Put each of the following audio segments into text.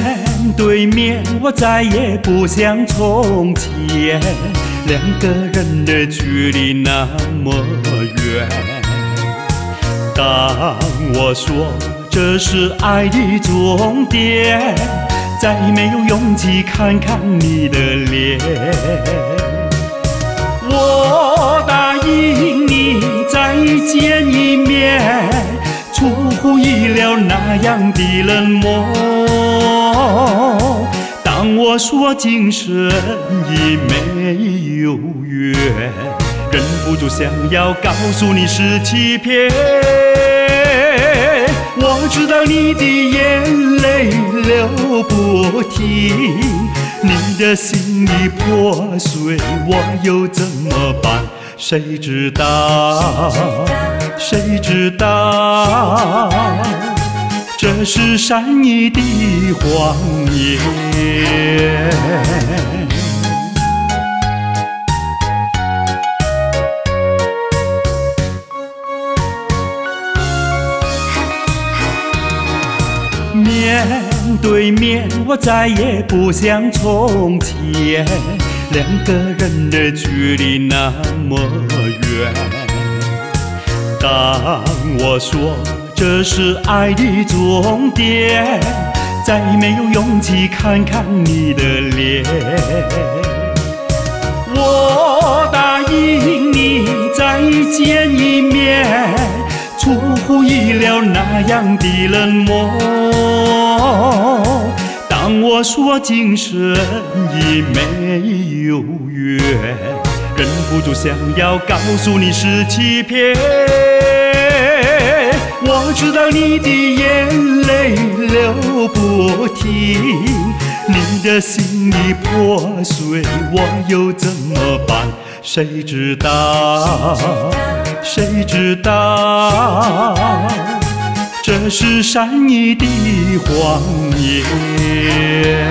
面对面，我再也不像从前，两个人的距离那么远。当我说这是爱的终点，再没有勇气看看你的脸。我答应你再见一面，出意料那样的冷漠。当我说今生已没有缘，忍不住想要告诉你是欺骗。我知道你的眼泪流不停，你的心已破碎，我又怎么办？谁知道？谁知道？这是善意的谎言。面对面，我再也不像从前，两个人的距离那么远。当我说这是爱的终点，再没有勇气看看你的脸。我答应你再见一面，出乎意料那样的冷漠。说今生已没有缘，忍不住想要告诉你是欺骗。我知道你的眼泪流不停，你的心已破碎，我又怎么办？谁知道？谁知道？这是善意的谎言。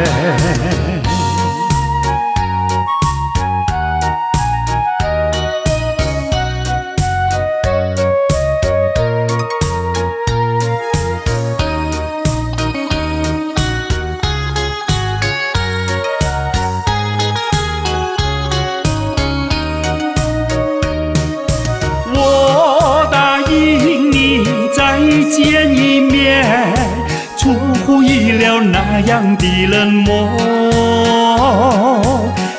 样的冷漠。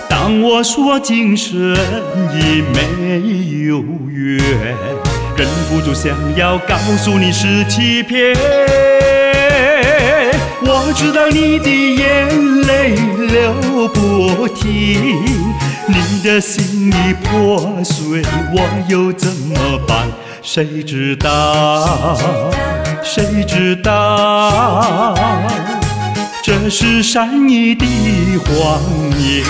当我说今生已没有缘，忍不住想要告诉你是欺骗。我知道你的眼泪流不停，你的心已破碎，我又怎么办？谁知道？谁知道？这是善意的谎言。